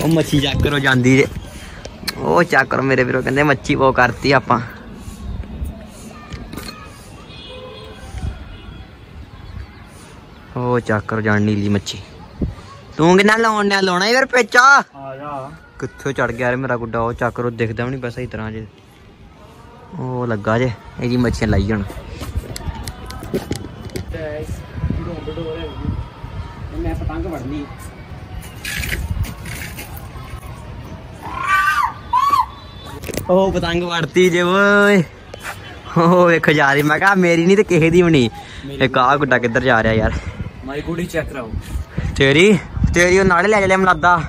ਉਹ ਮੱਛੀ ਚੱਕ ਕਰੋ ਜਾਂਦੀ ਜੇ। ਉਹ ਚੱਕ ਕਰੋ ਮੇਰੇ ਵੀਰੋ ਕਹਿੰਦੇ ਮੱਛੀ ਉਹ ਕਰਤੀ ਆਪਾਂ। ਉਹ ਚੱਕ ਕਰੋ ਜਾਣ ਨੀਲੀ ਮੱਛੀ। ਤੂੰ ਕਿੰਨਾ ਲਾਉਣ ਡਿਆ ਲਾਉਣਾ ਯਾਰ ਪੇਚਾ ਆ ਜਾ। ਕਿੱਥੋਂ ਚੜ ਗਿਆ ਯਾਰ ਮੇਰਾ ਗੁੱਡਾ? ਉਹ ਚੱਕ ਕਰੋ ਦਿਖਦਾ ਵੀ ਨਹੀਂ ਬਸ ਸਹੀ ਤਰ੍ਹਾਂ ਜੇ। ਉਹ ਲੱਗਾ ਜੇ ਇਹਦੀ ਮੱਛੀਆਂ ਲਾਈ ਹੁਣ ਉਹ ਪਤੰਗ ਵੜਤੀ ਜੇ ਓਏ। ਉਹ ਵੇਖੋ ਜਾ ਰਹੀ ਮੈਂ ਕਿਹਾ ਮੇਰੀ ਨਹੀਂ ਤੇ ਕਿਸੇ ਦੀ ਵੀ ਨਹੀਂ ਇੱਕ ਆ ਗੁੱਡਾ ਕਿੱਧਰ ਜਾ ਰਿਹਾ ਯਾਰ। ਮਾਈ ਗੁੱਡੀ ਚੈੱਕ ਕਰਾਓ। ਤੇਰੀ? ਤੇਰੀ ਉਹ ਨਾਲੇ ਲੈ ਚੱਲਿਆ ਮਲਾਦਾ।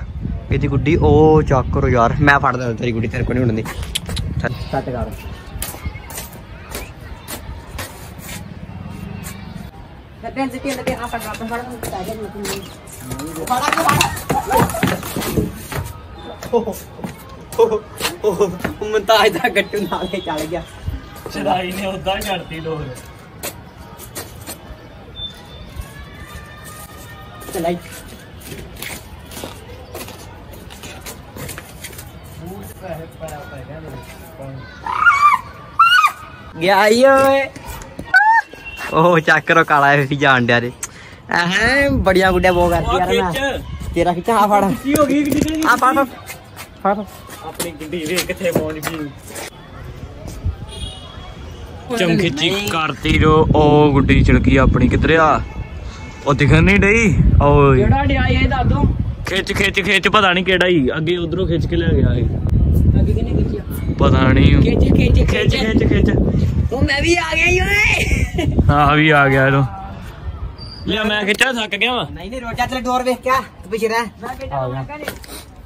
ਇਹਦੀ ਗੁੱਡੀ ਉਹ ਚੱਕ ਕਰੋ ਯਾਰ। ਮੈਂ ਫੜਦਾ ਤੇਰੀ ਗੁੱਡੀ ਤੇਰੇ ਕੋਲ ਨਹੀਂ ਹੁੰਦੀ। ਸੱਟ ਕਰ। ਮਨਤਾਜ ਦਾ ਗੱਟੂ ਨਾਲੇ ਚੱਲ ਗਿਆ। ਚੜਾਈ ਨੇ ਉਦਾਂ ਕਰਤੀ ਡੋਰ ਚਲਾਈ। ਗਿਆ ਈ ਓਏ। ਉਹ ਚੱਕ ਕਰੋ ਕਾਲਾ ਵੀ ਜਾਣ ਡਿਆ ਰੇ ਐਹ ਬੜੀਆਂ ਗੁੱਡਿਆ ਬੋ ਕਰਦੀ ਯਾਰ ਮੈਂ ਤੇਰਾ ਖਿੱਚਾ ਆ ਫੜ? ਕੀ ਹੋ ਗਈ? ਕਿੱਡੀ ਆ ਫੜ ਫੜ। ਫੜ। ਆਪਣੀ ਗੁੱਡੀ ਵੇਖ ਕਿੱਥੇ ਪਹੁੰਚ ਗਈ। ਚਮਖਿੱਚੀ ਕਰਤੀ ਜੋ ਉਹ ਗੁੱਡੀ ਚਲ ਗਈ ਆਪਣੀ ਕਿੱਧਰ ਆ? ਉਹ ਦਿਖਣ ਨਹੀਂ ਡਈ? ਓਏ। ਕਿਹੜਾ ਡਿਆ ਇਹ ਦੱਸ ਦੋ। ਖਿੱਚ ਖਿੱਚ ਖਿੱਚ ਪਤਾ ਨਹੀਂ ਕਿਹੜਾ ਹੀ ਅੱਗੇ ਉਧਰੋਂ ਖਿੱਚ ਕੇ ਲੈ ਗਿਆ ਇਹ ਅੱਗੇ ਕਿਨੇ ਖਿੱਚਿਆ? ਪਤਾ ਨਹੀਂ। ਖਿੱਚ ਖਿੱਚ ਖਿੱਚ। ਖਿੱਚ ਖਿੱਚ ਉਹ ਮੈਂ ਵੀ ਆ ਗਿਆ ਈ ਓਏ। ਹਾਂ ਵੀ ਆ ਗਿਆ ਲੋ ਲਿਆ ਮੈਂ ਖਿੱਚਾ ਥੱਕ ਗਿਆ ਵਾ। ਨਹੀਂ ਨਹੀਂ ਰੋਜਾ ਤੇਰੇ ਡੋਰ ਵੇਖ ਕੇ ਪਿੱਛੇ ਰਹਿ।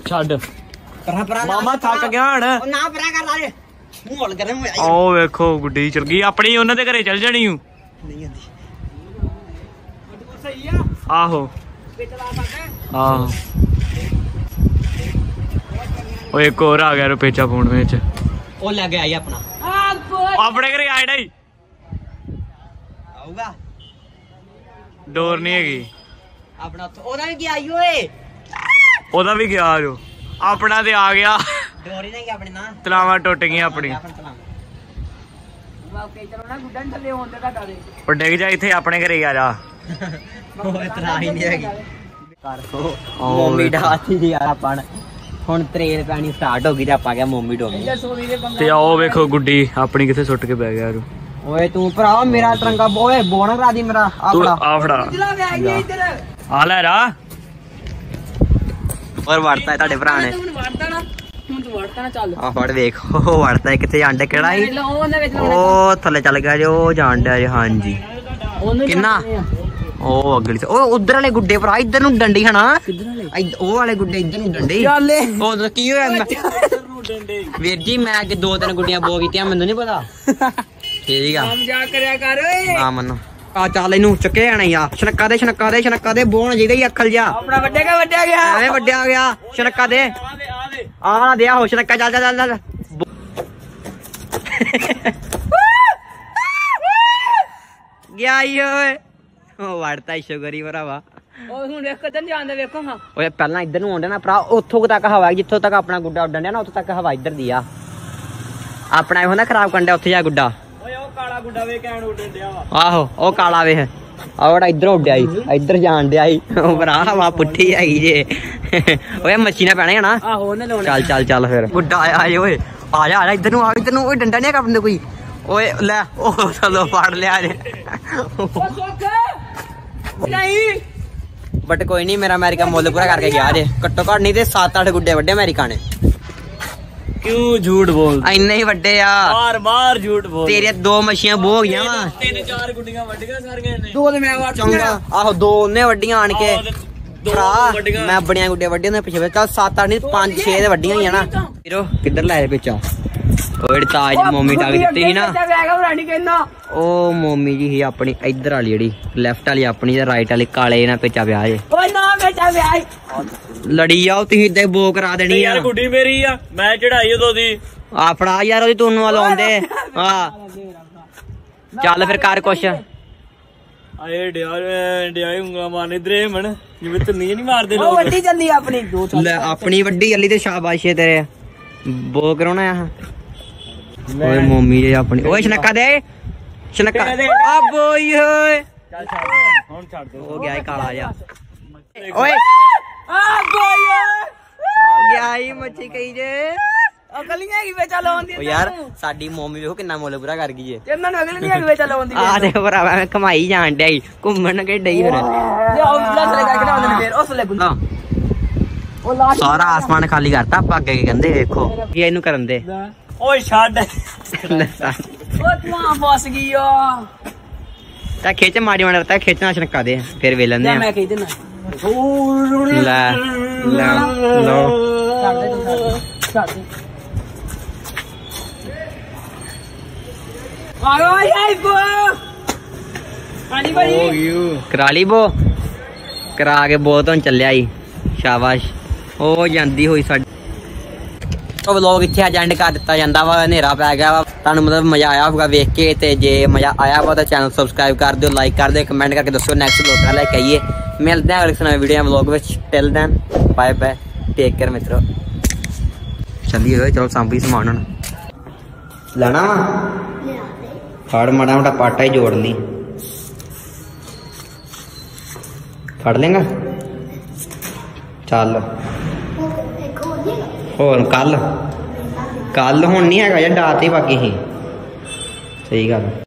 ਛੱਡ। ਪਰਾਂ ਪਰਾਂ ਮਾਮਾ ਥੱਕ ਗਿਆ ਹਣ। ਉਹ ਨਾ ਪਰਾਂ ਕਰ ਲਾ ਮੂੰਹ ਹੌਲ ਕਰਨ ਹੋਇਆ ਉਹ ਵੇਖੋ ਗੁੱਡੀ ਚਲ ਗਈ। ਆਪਣੀ ਉਹਨਾਂ ਦੇ ਘਰੇ ਚਲ ਜਾਣੀ ਹੂੰ। ਨਹੀਂ ਆਂਦੀ। ਆਹੋ। ਆਹੋ। ਓਏ ਇੱਕ ਹੋਰ ਆ ਗਿਆ ਰੁਪੇਚਾ ਫੋਨ ਵਿੱਚ। ਉਹ ਲੈ ਕੇ ਆਈ ਆਪਣਾ। ਘਰੇ ਆਇੜਾ ਹੀ। ਆਊਗਾ। ਡੋਰ ਨਹੀਂ ਹੈਗੀ। ਆਪਣਾ ਉਹਦਾ ਵੀ ਗਿਆ ਓਏ। ਉਹਦਾ ਵੀ ਗਿਆ ਜੋ ਆਪਣਾ ਤੇ ਆ ਗਿਆ। ਡੋਰੀ ਨਹੀਂ ਆਪਣੇ ਨਾਲ ਤਲਾਵਾਂ ਟੁੱਟ ਗਈਆਂ ਆਪਣੀਆਂ ਆਪਣਾ। ਚਲਾ ਉਹ ਡਿੱਗ ਜਾ ਇੱਥੇ ਆਪਣੇ ਘਰੇ ਆ ਜਾ। ਉਹ ਇਤਰਾ ਹੀ ਨਹੀਂ ਹੈਗੀ। ਕਰ ਹੋ ਮੋਮੀ ਡਾਤੀ ਦੀ ਯਾਰ ਆਪਾਂ ਨੇ। ਹੁਣ ਤਰੇਲ ਪੈਣੀ ਸਟਾਰਟ ਹੋ ਗਈ ਤੇ ਆਪਾਂ ਗਿਆ ਮੋਮੀ ਡੋਮੀ। ਤੇ ਆਓ ਵੇਖੋ ਗੁੱਡੀ ਆਪਣੀ ਕਿੱਥੇ ਸੁੱਟ ਕੇ ਬਹਿ ਗਿਆ ਯਾਰ ਓਏ ਤੂੰ ਭਰਾ ਮੇਰਾ ਤਰੰਗਾ ਓਏ ਬੋਣਾ ਕਰਾ ਦੀ ਮੇਰਾ ਤੂੰ ਆਪਣਾ ਆ ਫੜਾ। ਆ ਲੈ ਰਾ। ਹੋਰ ਵੜਤਾ ਹੈ ਤੁਹਾਡੇ ਭਰਾ ਨੇ। ਆ ਫੜ ਵੇਖ ਉਹ ਵੜਤਾ ਹੈ, ਕਿੱਥੇ ਜਾਂਦੇ ਕਿਹੜਾ ਹੀ ਉਹ ਥੱਲੇ ਚੱਲ ਗਿਆ ਜੋ ਉਹ ਜਾਣ ਡਿਆ ਜੀ ਹਾਂਜੀ। ਕਿੰਨਾ? ਉਹ ਅਗਲੀ ਉਹ ਉਧਰ ਵਾਲੇ ਗੁੱਡੇ ਭਰਾ ਇੱਧਰ ਨੂੰ ਡੰਡੀ ਹਨਾ? ਉਹ ਵਾਲੇ ਗੁੱਡੇ ਇੱਧਰ ਨੂੰ ਡੰਡੀ ਉਹ ਕੀ ਹੋਇਆ ਵੀਰ ਜੀ ਮੈਂ ਅੱਗੇ ਦੋ ਤਿੰਨ ਗੁੱਡੀਆਂ ਬੋ ਕੀਤੀਆਂ ਮੈਨੂੰ ਨਹੀਂ ਪਤਾ। ਠੀਕ ਆ। ਜਾ ਕਰਿਆ ਕਰ ਓਏ। ਆ ਮੰਨੋ। ਆ ਚੱਲ ਇਹਨੂੰ ਚੱਕੇ ਆਣਾ ਆ। ਛਣਕਾ ਦੇ ਛਣਕਾ ਦੇ ਛਣਕਾ ਦੇ ਬੋਣ ਜਿਹਦਾ ਹੀ ਅਕਲ ਜਾ ਆਪਣਾ ਵੱਡੇਗਾ ਵੱਡਿਆ ਗਿਆ। ਐਵੇਂ ਵੱਡਿਆ ਗਿਆ ਛਣਕਾ ਦੇ। ਆ ਦੇ ਆ ਦੇ ਆ ਨਾ ਦਿਆ ਹੋ ਛਣਕਾ ਚੱਲ ਚੱਲ ਚੱਲ ਗਿਆ ਈ ਓਏ। ਉਹ ਵੜਤਾ ਸ਼ੁਗਰੀ ਭਰਾਵਾ। ਉਹ ਹੁਣ ਵੇਖ ਕਦਨ ਜਾਂਦੇ ਵੇਖੋ ਹਾਂ। ਓਏ ਪਹਿਲਾਂ ਇੱਧਰ ਨੂੰ ਆਉਂਦੇ ਨਾ ਭਰਾ ਉੱਥੋਂ ਕੁ ਤੱਕ ਹਵਾ ਜਿੱਥੋਂ ਤੱਕ ਆਪਣਾ ਗੁੱਡਾ ਉੱਡਣ ਡਿਆ ਨਾ ਉੱਥੋਂ ਤੱਕ ਹਵਾ ਇੱਧਰ ਦੀ ਆ। ਆਪਣਾ ਇਹੋ ਨਾ ਖਰਾਬ ਕਰਨ ਡਿਆ ਉੱਥੇ ਜਾ ਗੁੱਡਾ। ਕਾਲਾ ਗੁੱਡਾ ਵੇ ਕਹਿਣ ਉੱਡਣ ਡਿਆ ਵਾ। ਆਹੋ ਉਹ ਕਾਲਾ ਵੇਖ ਆਵੜਾ ਇੱਧਰ ਉੱਡਿਆ ਈ ਇੱਧਰ ਜਾਣ ਡਿਆ ਈ ਉਹ ਭਰਾ ਹਵਾ ਪੁੱਠੀ ਹੈਗੀ ਜੇ। ਓਏ ਮੱਛੀ ਨਾ ਪੈਣਾ ਹਨਾ ਆਹੋ ਉਹਨੇ ਲਾਉਣਾ ਚੱਲ ਚੱਲ ਚੱਲ ਫਿਰ। ਗੁੱਡਾ ਆਇਆ ਏ ਓਏ। ਆ ਜਾ ਆ ਜਾ ਇੱਧਰ ਨੂੰ ਆ ਇੱਧਰ ਨੂੰ। ਓਏ ਡੰਡਾ ਨਹੀਂ ਕਰਦੇ ਕੋਈ। ਓਏ ਲੈ ਉਹ ਚਲੋ ਫੜ ਲਿਆ ਜੇ। ਨਹੀਂ। ਬਟ ਕੋਈ ਨਹੀਂ ਮੇਰਾ ਅਮਰੀਕਾ ਮੁੱਲ ਪੂਰਾ ਕਰਕੇ ਗਿਆ ਜੇ। ਘੱਟੋ ਘੱਟ ਨਹੀਂ ਤੇ 7-8 ਗੁੱਡੇ ਵੱਡੇ ਅਮਰੀਕਾ ਨੇ। ਕਿਉਂ ਝੂਠ ਬੋਲ ਇੰਨੇ ਹੀ ਵੱਡੇ ਆ। ਮਾਰ ਮਾਰ ਝੂਠ ਬੋਲ ਤੇਰੀਆਂ ਦੋ ਮੱਛੀਆਂ ਬੋ ਗਈਆਂ ਵਾ। ਤਿੰਨ ਚਾਰ ਗੁੱਡੀਆਂ ਵੱਡੀਆਂ ਸਾਰੀਆਂ ਨੇ ਦੋ ਤੇ ਮੈਂ ਵੜ ਚੰਗਾ। ਆਹੋ ਦੋ ਉਹਨੇ ਵੱਡੀਆਂ ਆਣ ਕੇ। ਦੋ ਭਰਾ ਵੱਡੀਆਂ। ਮੈਂ ਬੜੀਆਂ ਗੁੱਡੇ ਵੱਡੀਆਂ ਦੇ ਪਿੱਛੇ ਚੱਲ 7-8 ਨਹੀਂ 5-6 ਦੇ ਵੱਡੀਆਂ ਹੀ ਆ ਨਾ। ਵੀਰੋ ਕਿੱਧਰ ਲਾਏ ਪਿੱਛਾ? ਉਹ ਜਿਹੜੀ ਤਾਜ ਮੋਮੀ ਟਾਕ ਦਿੱਤੀ ਸੀ ਨਾ। ਉਹ ਮੋਮੀ ਜੀ ਸੀ ਆਪਣੀ ਇੱਧਰ ਵਾਲੀ ਜਿਹੜੀ ਲੈਫਟ ਵਾਲੀ ਆਪਣੀ ਤੇ ਰਾਈਟ ਵਾਲੀ ਕਾਲੇ ਨਾਲ ਪਿੱਛਾ ਵਿਆਹ ਜੇ ਓਏ ਨਾ ਬੇਟਾ ਵਿਆਹ ਲੜੀ ਜਾਓ ਤੁਸੀਂ ਇੱਦਾਂ ਬੋ ਕਰਾ ਦੇਣੀ ਆ ਯਾਰ ਗੁੱਡੀ ਮੇਰੀ ਆ ਮੈਂ ਚੜਾਈ ਉਦੋਂ ਦੀ। ਆ ਫੜਾ ਯਾਰ ਉਹਦੀ ਤੁਹਾਨੂੰ ਵਾਲ ਆਉਂਦੇ। ਹਾਂ ਚੱਲ ਫਿਰ ਕਰ ਕੁਛ। ਆਏ ਡਿਆ ਡਿਆ ਉਂਗਲਾ ਮਾਰਨੇ ਦਰੇ ਮਣ ਜਿਵੇਂ ਤੁੰਨੀ ਨਹੀਂ ਮਾਰਦੇ ਲੋਕ। ਵੱਡੀ ਚੱਲੀ ਆਪਣੀ ਦੋ ਲੈ ਆਪਣੀ ਵੱਡੀ ਅਲੀ ਤੇ ਸ਼ਾਬਾਸ਼ ਏ ਤੇਰੇ। ਬੋ ਕਰਾਉਣਾ ਆ। ਓਏ ਮੋਮੀ ਜੀ ਆਪਣੀ। ਓਏ ਸ਼ਨਕਾ ਦੇ। ਸ਼ਨਕਾ। ਆ ਬੋਈ ਓਏ। ਚੱਲ ਛੱਡ ਹੁਣ ਛੱਡ ਦੇ। ਹੋ ਗਿਆ ਕਾਲਾ ਜਾ ਓਏ। ਆ ਗੋਇਆ ਗਿਆ ਹੀ ਮੱਛੀ ਕਹੀ ਜੇ। ਅਕਲੀਆਂ ਕੀ ਵੇ ਚੱਲ ਆਉਂਦੀ ਓ ਯਾਰ ਸਾਡੀ ਮੋਮੀ ਵੇਖੋ ਕਿੰਨਾ ਮੁੱਲ ਪੂਰਾ ਕਰ ਗਈ ਏ। ਇਹਨਾਂ ਨੂੰ ਅਗਲੀ ਨਹੀਂ ਵੇ ਚੱਲ ਆਉਂਦੀ ਆ ਦੇ ਭਰਾਵਾ ਮੈਂ ਕਮਾਈ ਜਾਣ ਡਿਆ ਈ ਘੁੰਮਣ ਕੇ ਡਈ ਫਿਰ। ਲਿਆਓ ਲੱਗ ਲਗਾ ਕੇ ਆਉਂਦੇ ਨੇ ਫੇਰ ਉਸ ਲੈ ਹਾਂ। ਸਾਰਾ ਆਸਮਾਨ ਖਾਲੀ ਕਰਤਾ ਆਪਾਂ ਅੱਗੇ ਕੀ ਕਹਿੰਦੇ ਵੇਖੋ। ਕੀ ਇਹਨੂੰ ਕਰਨ ਦੇ? ਓਏ ਛੱਡ। ਓ ਤੂੰ ਆ ਫਸ ਗਈ ਓ ਤਾਂ ਖਿੱਚ ਮਾਰੀ ਮਾਰ ਤਾਂ ਖਿੱਚਣਾ ਛਣਕਾ ਦੇ ਫਿਰ ਵੇ ਲੈਂਦੇ ਲੈ ਆ। ਮੈਂ ਕਹਿ ਦੇਣਾ ਲੈ ਲੈ ਲੋ ਛੱਡ ਦੇ ਤੂੰ ਛੱਡ ਦੇ ਆਓ ਆਈ ਬੋ ਆਨੀ ਬੜੀ ਕਰਾ ਲਈ ਬੋ। ਕਰਾ ਕੇ ਬਹੁਤ ਹੁਣ ਚੱਲਿਆ ਈ। ਸ਼ਾਬਾਸ਼। ਉਹ ਜਾਂਦੀ ਹੋਈ ਸਾਡੀ। ਉਹ ਵਲੌਗ ਇੱਥੇ ਅੱਜ ਐਂਡ ਕਰ ਦਿੱਤਾ ਜਾਂਦਾ ਵਾ ਹਨੇਰਾ ਪੈ ਗਿਆ ਵਾ। ਤੁਹਾਨੂੰ ਮਤਲਬ ਮਜ਼ਾ ਆਇਆ ਹੋਊਗਾ ਵੇਖ ਕੇ ਤੇ ਜੇ ਮਜ਼ਾ ਆਇਆ ਵਾ ਤਾਂ ਚੈਨਲ ਸਬਸਕ੍ਰਾਈਬ ਕਰ ਦਿਓ ਲਾਈਕ ਕਰ ਦਿਓ ਕਮੈਂਟ ਕਰਕੇ ਦੱਸੋ ਨੈਕਸਟ ਵਲੌਗ ਨਾਲ ਲੈ ਕੇ ਆਈਏ। ਮਿਲਦੇ ਹਾਂ ਅਗਲੇ ਨਵੇਂ ਵੀਡੀਓ ਵਲੌਗ ਵਿੱਚ। Till then bye bye take care ਮਿੱਤਰੋ। ਚੱਲੀਏ ਓਏ, ਚਲੋ ਸਾਂਭੀ ਸਮਾਨ ਹੁਣ। ਲੈਣਾ ਵਾ? ਫੜ ਮਾੜਾ ਮੋਟਾ ਪਾਟਾ ਹੀ ਜੋੜ ਲਈ। ਫੜ ਲੇਗਾ? ਚੱਲ। ਹੋਰ, ਕੱਲ? ਕੱਲ ਹੁਣ ਨਹੀਂ ਹੈਗਾ ਯਾਰ ਡਾਤੇ ਬਾਕੀ ਹੀ ਸਹੀ ਗੱਲ।